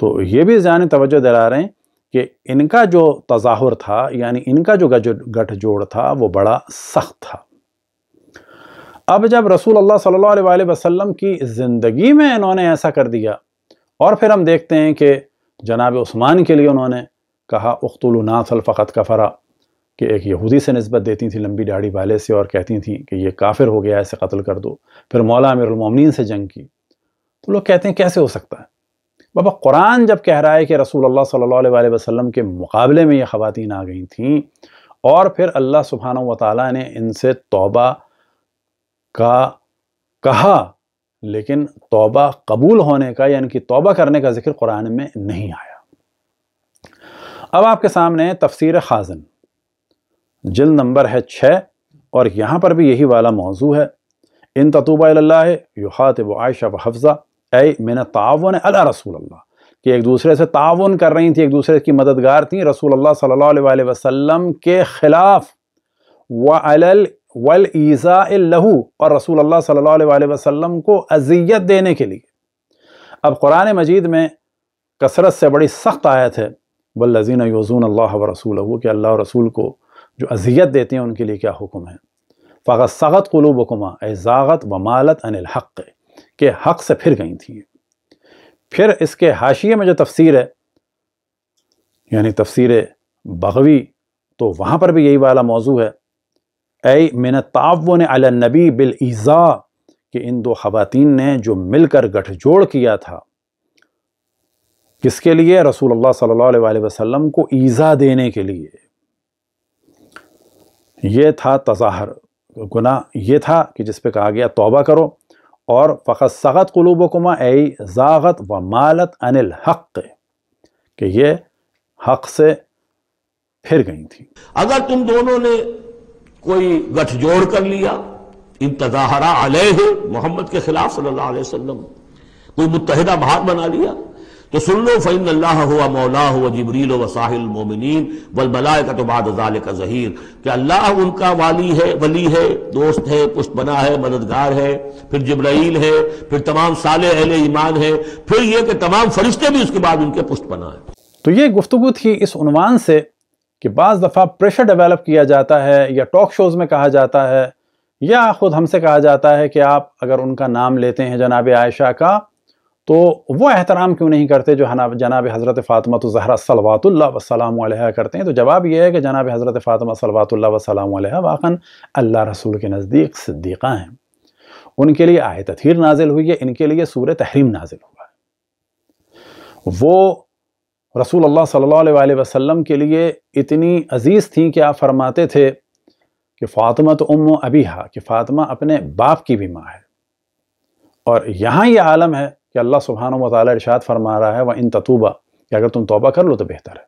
तो ये भी जान तवज्जो दिला रहे हैं कि इनका जो तजाहुर था, यानी इनका जो गठ जोड़ था, वो बड़ा सख्त था। अब जब रसूल अल्लाह सल्लल्लाहु अलैहि वसल्लम की ज़िंदगी में इन्होंने ऐसा कर दिया, और फिर हम देखते हैं कि जनाब उस्मान के लिए उन्होंने कहा, उख्तुल नासल फ़कत कफ़रा। कि एक यहूदी से नस्बत देती थी लंबी दाढ़ी वाले से और कहती थी कि ये काफिर हो गया ऐसे कत्ल कर दो। फिर मौला अमीरमिन से जंग की। तो लोग कहते हैं, कैसे हो सकता है? बाबा, कुरान जब कह रहा है कि रसूल अल्लाह सल्लल्लाहु अलैहि वसल्लम के मुकाबले में ये ख़वातीन आ गई थीं और फिर अल्लाह सुबहान व ने इनसे तौबा का कहा, लेकिन तौबा कबूल होने का या इनकी तौबा करने का ज़िक्र कुरान में नहीं आया। अब आपके सामने तफसीर खाजन। जिल नंबर है छः, और यहाँ पर भी यही वाला मौजू है। इन ततूबा युहात व आयशा व हफ्ज़ा ए मैंने तावन अला रसूल अल्लाह कि एक दूसरे से ताउन कर रही थी, एक दूसरे की मददगार थी रसूल अल्लाह सल्लल्लाहु अलैहि वसल्लम के ख़िलाफ़। व अलल वल ईज़ा लहू, और रसूल अल्लाह सल्लल्लाहु अलैहि वसल्लम को अजियत देने के लिए। अब कुरान मजीद में कसरत से बड़ी सख्त आयत है। वल्लजीन योजून अल्लाह व रसूल कि अल्लाह रसूल को जो अजियत देते हैं उनके लिए क्या हुक्म है? फ़गत सगत कलूबकुमा एजागत व मालत अनिल हक़, के हक़ से फिर गई थी। फिर इसके हाशिए में जो तफसीर है, यानी तफसीर बगवी तो वहाँ पर भी यही वाला मौजू है। ए मिन तावन नबी बिल ईज़ा, कि इन दो खवातीन ने जो मिलकर गठजोड़ किया था, किसके लिए? रसूलुल्लाह सल्लल्लाहु अलैहि वसल्लम को ईज़ा देने के लिए। ये था तज़ाहर। गुना ये था कि जिस पे कहा गया, तौबा करो। और फ़कत सगत कलूबकुमा ए ज़ागत व मालत अनिल हक़, कि ये हक़ से फिर गई थी। अगर तुम दोनों ने कोई गठजोड़ कर लिया, इन तजाहरा अलह, मोहम्मद के खिलाफ सल्लल्लाहु अलैहि वसल्लम, कोई मुतहदा भाग बना लिया तो सुन लो फ़ैन अल्लाह हुआ मौला हुआ जबरील व साहिल मोमिन बल बलाए का तो बाद का जहीर। कि अल्लाह उनका वाली है, वली है, दोस्त है पुष्ट बना है, मददगार है, फिर जबराइल है, फिर तमाम साल अहल ईमान है, फिर ये कि तमाम फरिश्ते भी उसके बाद उनके पुष्ट बना है। तो ये गुफ्तु थी इस उनवान से कि बाज़ दफ़ा प्रेशर डेवलप किया जाता है, या टॉक शोज़ में कहा जाता है, या ख़ुद हमसे कहा जाता है कि आप अगर उनका नाम लेते हैं जनाब आयशा का तो वो एहतराम क्यों नहीं करते जो हना जनाब हज़रत फ़ातमा तो जहरा सलवातुल्ला वसलाम करते हैं? तो जवाब यह है कि जनाब हज़रत फ़ातमा सलवातुल्ला वसलाम वाकन अल्लाह रसूल के नज़दीक सिद्दीक़ा हैं। उनके लिए आय तथीर नाजिल हुई है, इनके लिए सूर तहरीम नाजिल हुआ है। वो रसूल अल्लाह सल्लल्लाहु अलैहि वसल्लम के लिए इतनी अज़ीज़ थी कि आप फरमाते थे कि फ़ातिमा तो उम अबीहा, कि फ़ातिमा अपने बाप की भी माँ है। और यहाँ ये आलम है कि अल्लाह सुबहान वाली फरमा रहा है वह इन ततूबा कि अगर तुम तोबा कर लो तो बेहतर है।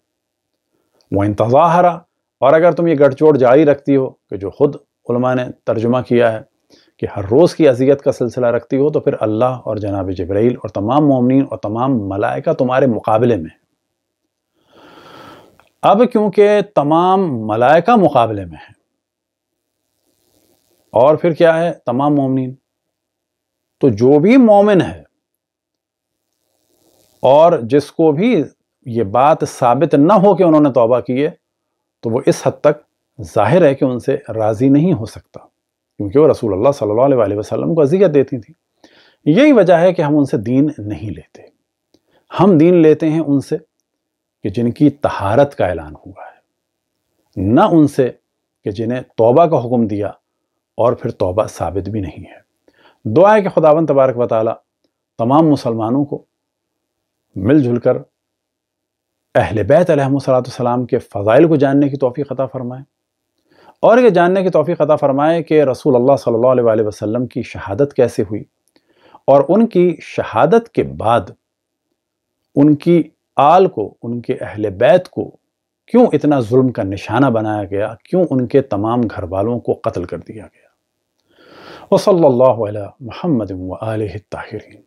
वह इन तजाहरा और अगर तुम ये गठजोड़ जारी रखती हो, कि जो खुद ने तर्जुमा किया है, कि हर रोज़ की अजियत का सिलसिला रखती हो तो फिर अल्लाह और जनाब जब्राइल और तमाम मोमिन और तमाम मलाइका तुम्हारे मुकाबले में। अब क्योंकि तमाम मलाइका मुकाबले में है, और फिर क्या है तमाम मोमिन तो जो भी मोमिन है और जिसको भी ये बात साबित न हो कि उन्होंने तौबा की है तो वो इस हद तक ज़ाहिर है कि उनसे राज़ी नहीं हो सकता, क्योंकि वो रसूल अल्लाह सल्लल्लाहु अलैहि वसल्लम को अजियत देती थी। यही वजह है कि हम उनसे दीन नहीं लेते। हम दीन लेते हैं उनसे कि जिनकी तहारत का ऐलान हुआ है, न उनसे कि जिन्हें तौबा का हुक्म दिया और फिर तौबा साबित भी नहीं है। दुआ है कि खुदावन तबारक वाली तमाम मुसलमानों को मिलजुल कर अहल बैत सलाम के फ़ज़ाइल को जानने की तोफ़ी ख़ता फ़रमाएँ। और ये जानने की तोफ़ी ख़ता फ़रमाए कि रसूल अल्लाह अलैहि वसल्लम की शहादत कैसे हुई और उनकी शहादत के बाद उनकी आल को, उनके अहल बैत को क्यों इतना जुल्म का निशाना बनाया गया? क्यों उनके तमाम घर वालों को कत्ल कर दिया गया? वसल्ला महमद ताहिरीन।